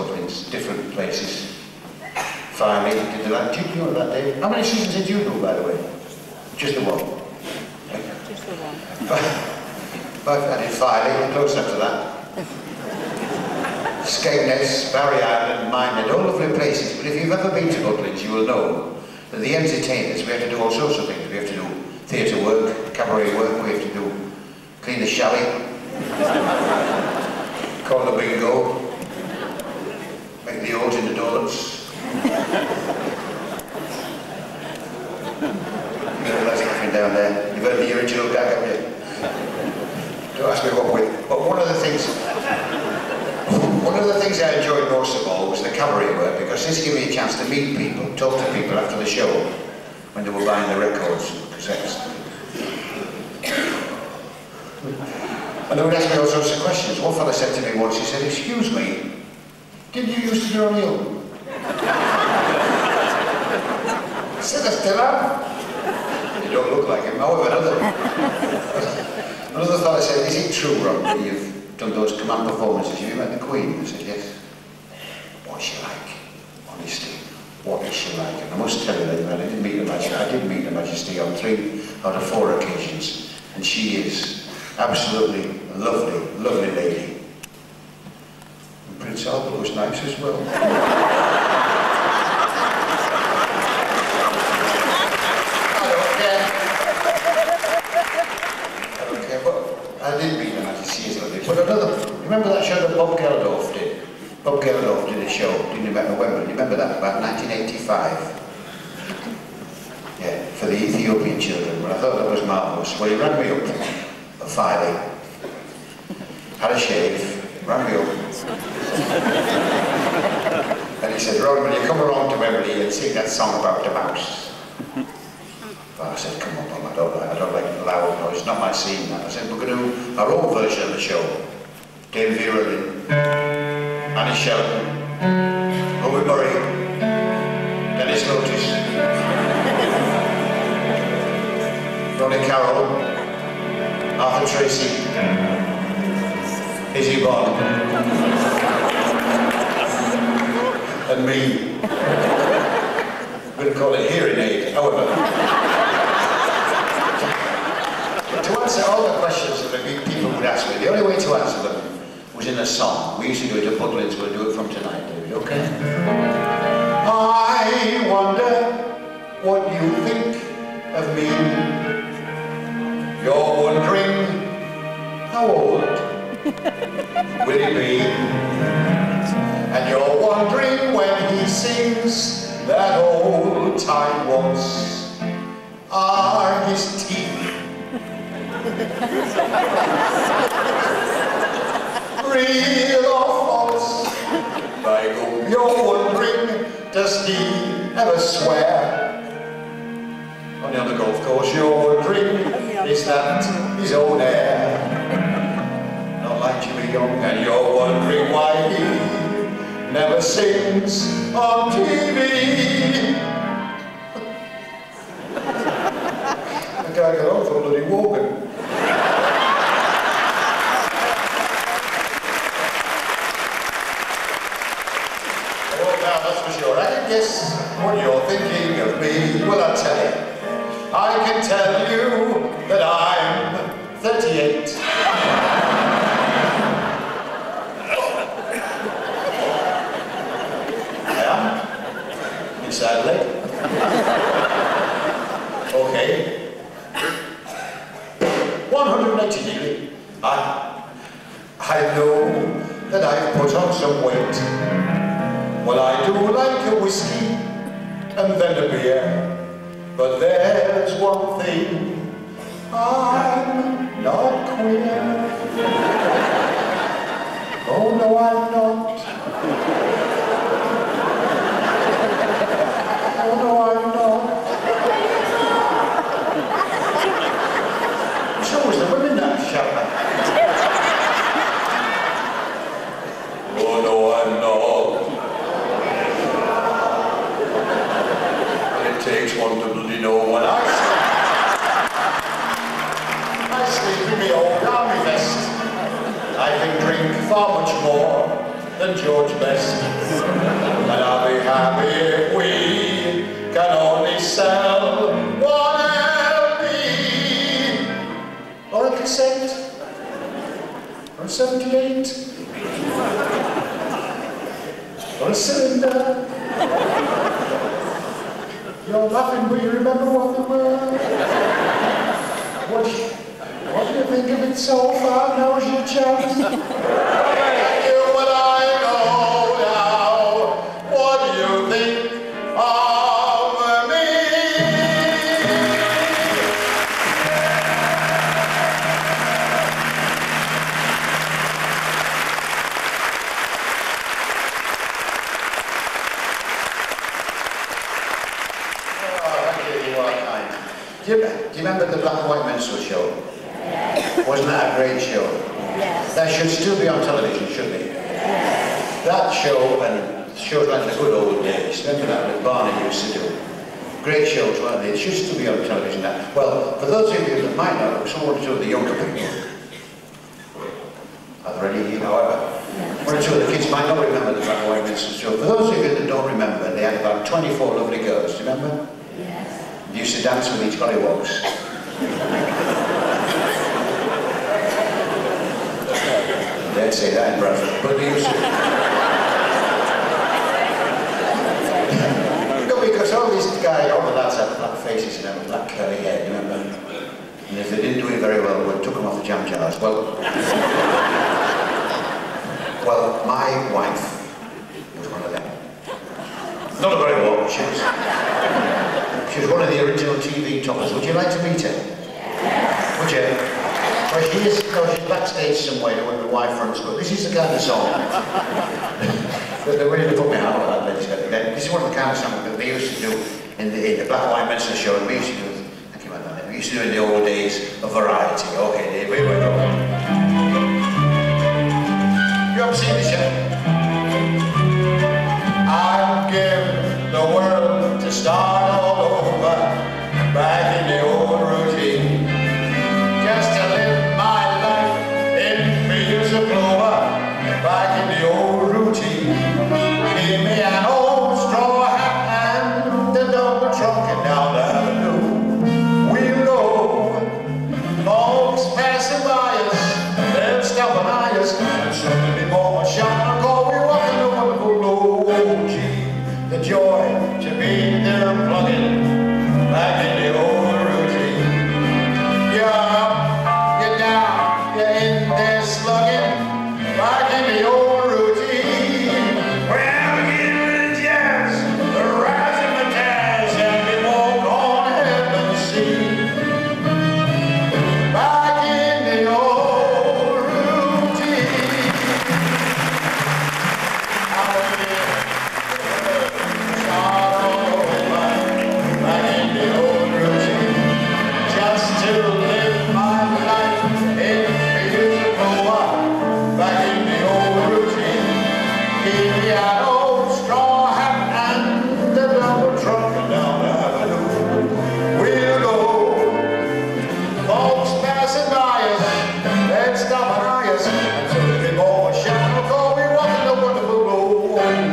Butlins, different places. Finally, did the like, did you know that day? How many seasons did you do, by the way? Just the one. Just the one. But I did Filey, close up to that. Skegness, Barry Island, Minehead, all lovely places. But if you've ever been to Butlins, you will know that the entertainers, we have to do all sorts of things. We have to do theatre work, cabaret work, we have to do clean the chalet, call the bingo, make the oats in the know, that's down there. You've heard the original gag, haven't you? Don't ask me what. But one of the things, one of the things I enjoyed most of all was the cabaret work because this gave me a chance to meet people, talk to people after the show when they were buying the records cassettes. And they would ask me all sorts of questions. One fellow said to me once, he said, excuse me, didn't you used to O'Neill? I said, I. You don't look like him. However, another, another fellow said, is it true, Ron, that you've done those command performances? Have you met the Queen? I said, yes. What's she like? Honestly, what is she like? And I must tell you that I didn't meet her Majesty. I did meet her Majesty on three out of four occasions, and she is absolutely lovely, lovely lady in itself, but was nice as well. I don't care. I don't care, but I did mean that. But another, remember that show that Bob Geldof did? Bob Geldof did a show, didn't you, remember when? Remember that, about 1985? Yeah, for the Ethiopian children. When I thought that was marvellous. Well, he rang me up at 5 and sing that song about the mouse? Well, I said, come on, Mum, I don't, I don't like loud noise, not my scene. I said, we're going to do our own version of the show. Dame Vera Lynn, Anne Shelton, Ruby Murray, Denis Lotis, Ronnie Carroll, Arthur Tracy, Issy Bonn, and me. Going call it Hearing Aid, however. Oh, to answer all the questions that people would ask me, the only way to answer them was in a song. We used to do it at Butlins, we'll do it from tonight, David, okay? I wonder what you think of me. You're wondering how old will he be? And you're wondering when he sings that old time was Are his teeth real or false? I hope you're wondering, does he ever swear? On the other golf course, you're wondering, is that his own air? Not like Jimmy Young, and you're wondering never sings on TV. the guy got on for sure. I can guess what you're thinking of me. Well, I'll tell you. I can tell you that I'm 38. I am. Inside leg. Okay. 180 degree. I, I know that I've put on some weight. Well, I do like a whiskey and then a beer. But there's one thing, I'm not queer. Oh no, I'm not. Oh no, I'm not. It's always the women that shout. Oh no, I'm not. It takes one to bloody know when I sleep. I sleep in the old army vest. I can drink far much more than George or a cassette or a 78 or a cylinder. You're laughing, but you remember what they were. What, what do you think of it so far? Now's your chance. The Black and White Minstrel show? Wasn't that a great show? Yes. That should still be on television, shouldn't it? That show and shows like the good old days, remember that that Barney used to do? Great shows, weren't they? It should still be on television now. Well, for those of you that might not, some one or two of the younger people, are there any here, however? One or two of the kids might not remember the Black and White Minstrel show. For those of you that don't remember, they had about 24 lovely girls, do you remember? Yes. They used to dance with each gollywogs. They'd say that in Bradford, but they used no, because all these guys, all the lads had black faces and had black curly hair, you remember? And if they didn't do it very well, we took them off the jam jars. Well, well, my wife was one of them. Not a very well, she was. She was one of the original TV toppers. Would you like to meet her? Would you? Well, she is, no, she's backstage somewhere when the wife runs, but this is the kind of song they really put me out of that. Lady said. Then This is one of the kind of songs that they used to do in the, in the Black and White Minstrel show, and we used to do, thank you, madam, we used to do in the old days a variety. Okay, here we go. You haven't seen this yet?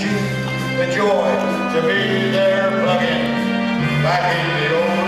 The joy to be there plugging. Back in the old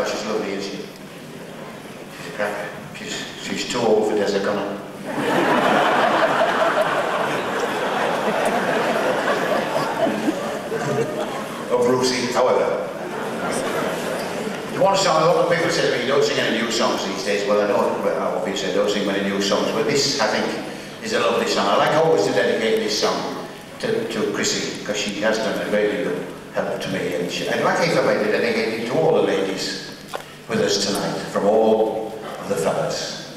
No, she's lovely, isn't she? She's a cracker. She's, she's too old for Des O'Connor. oh, Brucey, however. You want to song, a lot of people say to me, you don't sing any new songs these days. Well, I don't, well, obviously I don't sing many new songs, but this, I think, is a lovely song. I like always to dedicate this song to, to Chrissy, because she has done a very good help to me. And she, I'd like if I might dedicate it to all the ladies with us tonight, from all of the fellas.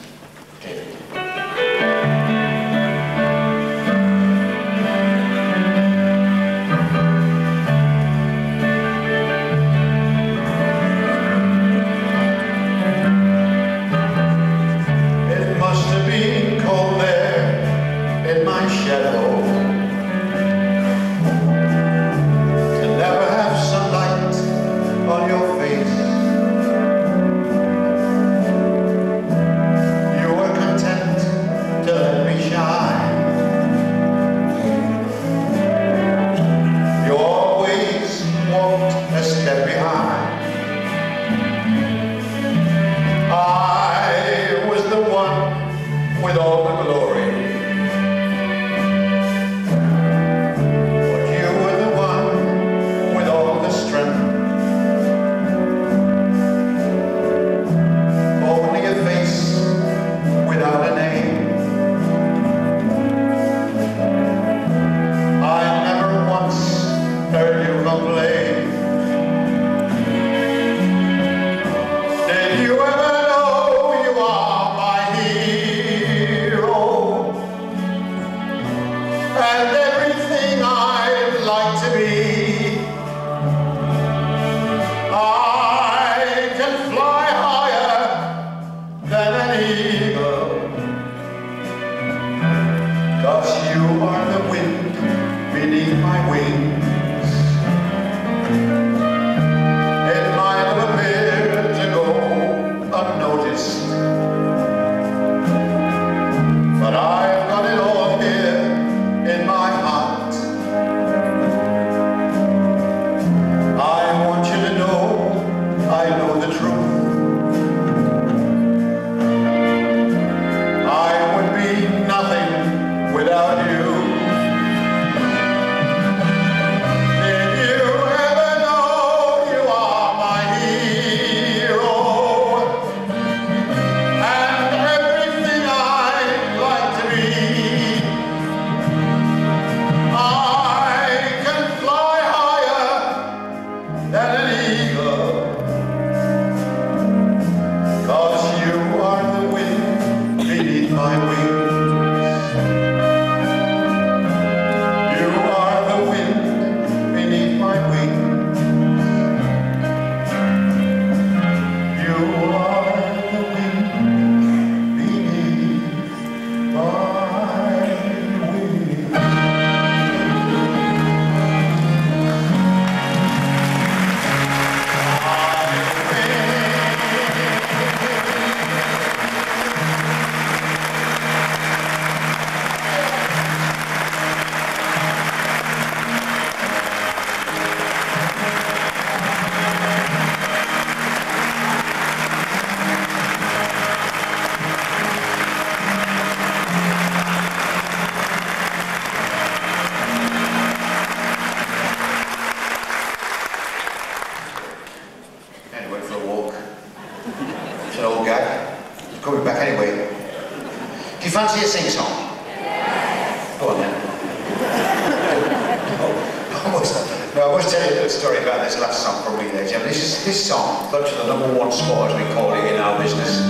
I must tell you a little story about this last song from Relay Jam. This, is, this song got to the number one spot, as we call it in our business,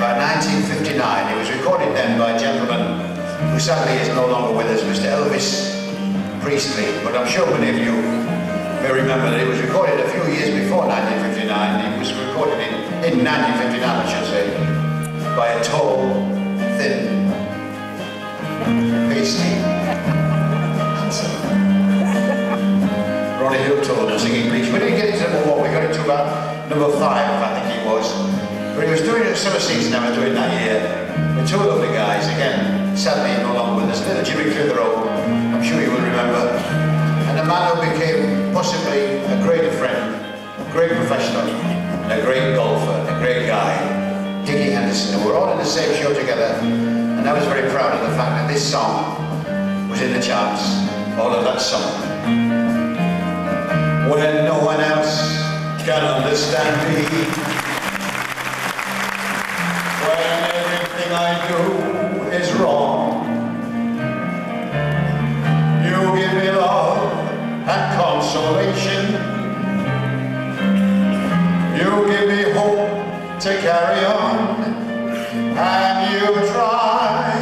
by 1959. It was recorded then by a gentleman who sadly is no longer with us, Mr. Elvis Presley. But I'm sure many of you may remember that it was recorded a few years before 1959. It was recorded in, in 1959, I should say, by a tall, thin, pasty, singing Bleach. We didn't get into number one, we got into about number five, I think he was. But he was doing it summer season, I was doing that year. With two lovely guys, again, sadly no longer with us. Little Jimmy Clitheroe, I'm sure you will remember. And a man who became possibly a greater friend a great professional, and a great golfer, a great guy, Dickie Henderson, and we're all in the same show together. And I was very proud of the fact that this song was in the charts, all of that summer. Can understand me, when everything I do is wrong, you give me love and consolation. You give me hope to carry on, and you try